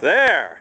There.